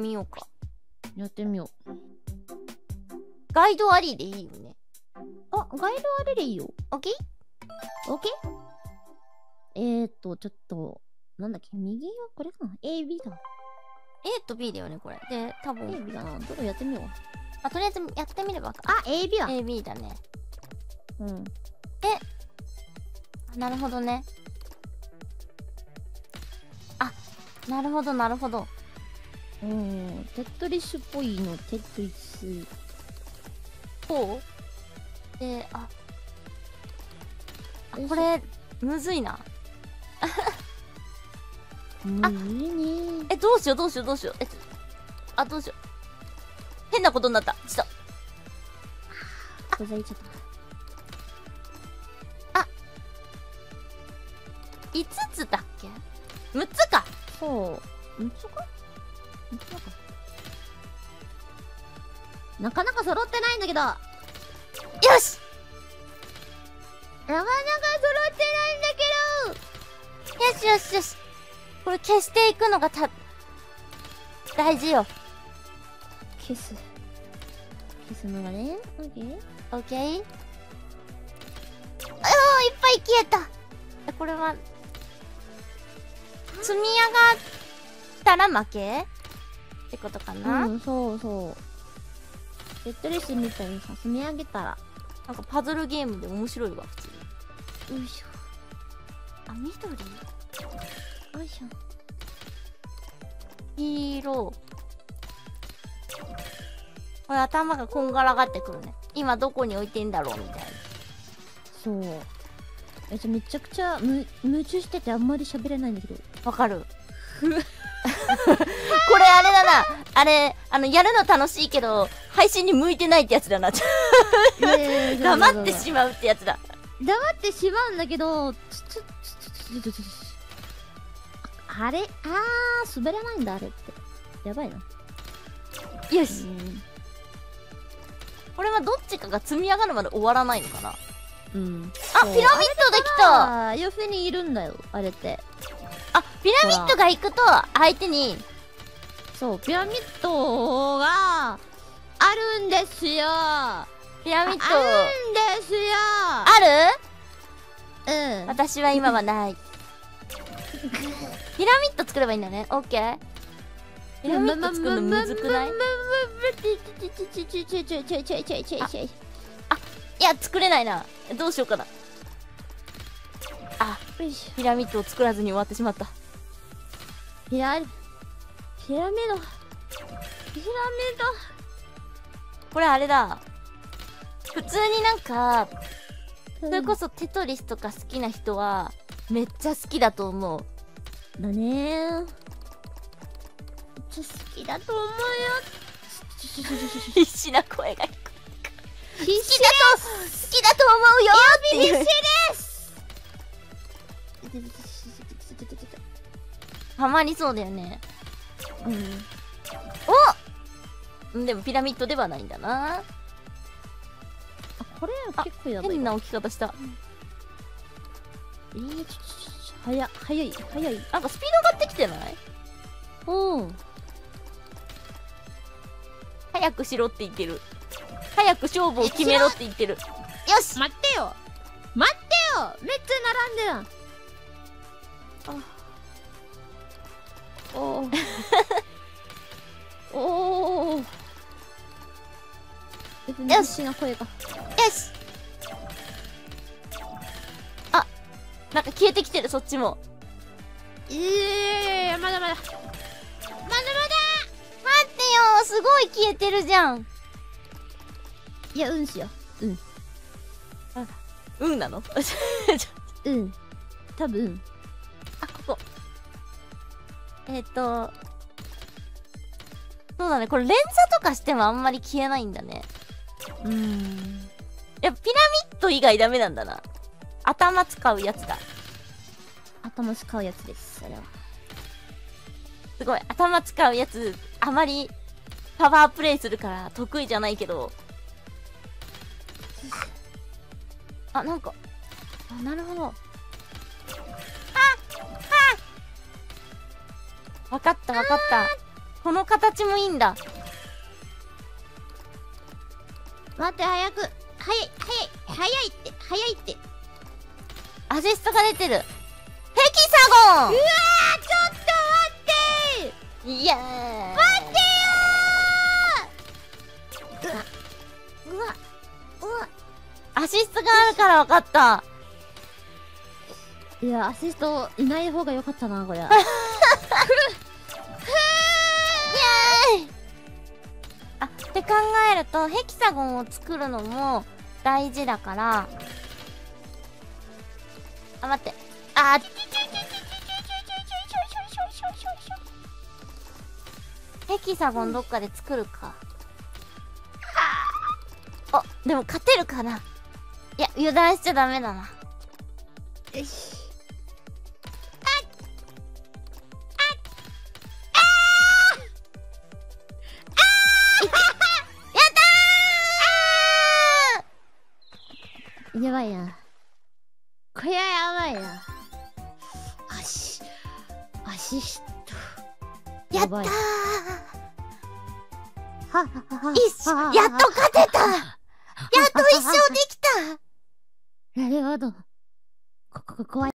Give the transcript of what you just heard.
見ようか。やってみよう。ガイドありでいいよね。あ、ガイドあれでいいよ。オッケー？オッケー？えーっと、ちょっと、なんだっけ、右はこれかな ?A、B だ。?A と B だよね、これ。で、多 A、分。B だな。どれやってみよう。あ、とりあえずやってみればあ、A、B だ。A、B だね。うん。あなるほどね。あ、なるほど、なるほど。うん。テトリスっぽいの、テトリス。こうで、あ、これ、むずいな。むずいねえ、どうしよう、どうしよう、どうしよう。え、あ、どうしよう。変なことになった。ちょっと。こざいちゃった。5つだっけ ?6 つか。そう。んつかんつかなかなか揃ってないんだけど。なかよしなか揃ってないんだけど。よしよしよし。これ消していくのがた、大事よ。消す。消すのがね。オッケー。オッケーあーいっぱい消えた。えこれは、積み上がったら負け？ってことかな、うん、そうそう。テッドレスみたいにさ、積み上げたら。なんかパズルゲームで面白いわ、普通に。よいしあ、緑？ょ。よいしょ。黄色。これ頭がこんがらがってくるね。今どこに置いてんだろうみたいな。そう。え、じゃあめちゃくちゃむ夢中しててあんまり喋れないんだけど。わかる。これあれだな。あれ、あの、やるの楽しいけど、配信に向いてないってやつだな。黙ってしまうってやつだ。黙ってしまうんだけど、あれあー、滑らないんだ、あれって。やばいな。よし。これはどっちかが積み上がるまで終わらないのかなうん。あ、ピラミッドできたあー、要するにいるんだよ、あれって。あ、ピラミッドが行くと、相手に、そう、ピラミッドが、あるんですよあピラミッド、あるんですよある？うん。私は今はない。ピラミッド作ればいいんだね。オッケー。ピラミッド作るのむずくない？い？や、作れないな。どうしようかな。あ、ピラミッドを作らずに終わってしまった。ピラ、ピラミッド。ピラこれあれだ。普通になんか。それこそテトリスとか好きな人は、めっちゃ好きだと思う。だねー。めっちゃ好きだと思うよ。必死な声が聞こえ必好きだと、好きだと思うよっていう。ハマりそうだよね。うん。うんでもピラミッドではないんだな。あ、これは結構やばいわ。変な置き方した。えー、ちょちょちょ早い、早い、早い。なんかスピード上がってきてない？うん。早くしろって言ってる。早く勝負を決めろって言ってる。よし待ってよ待ってよめっちゃ並んでた。おー。おー。よしな声が。よしあ、なんか消えてきてる、そっちも。いやいやいや、まだまだ。まだまだ待ってよすごい消えてるじゃん。いや、うんしようんなの？う。うん。多分。えっ、と。そうだね、これ連鎖とかしてもあんまり消えないんだね。うーん。やっぱピラミッド以外ダメなんだな。頭使うやつだ。頭使うやつです、それは。すごい。頭使うやつ、あまりパワープレイするから得意じゃないけど。あ、なんか。あ、なるほど。わかったわかった。この形もいいんだ。待って早く。早い早い早いって早いって。アシストが出てる。ヘキサゴン！うわーちょっと待ってイエーイ！待ってよー。うわうわアシストがあるから分かった。いやアシストいない方が良かったなこれ って考えるとヘキサゴンを作るのも大事だから。あ待って。あヘキサゴンどっかで作るか。あでも勝てるかな。いや油断しちゃダメだな。よし。やばいな。これはやばいな。アシ、アシスト。やったーやっと勝てたやっと一勝できたなるほど。こ、こ、怖い。